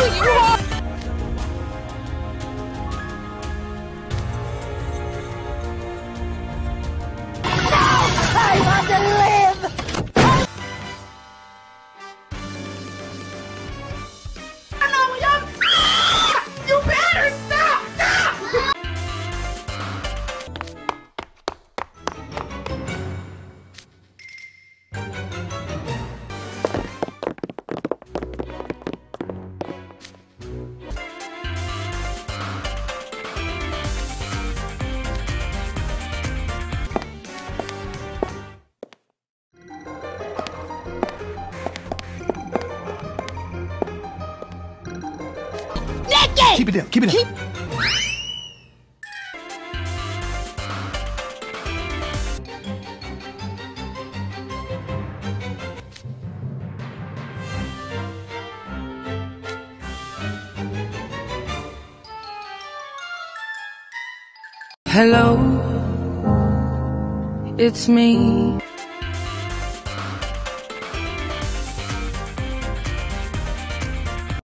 you are! Keep it down. Keep it down. Hello, it's me.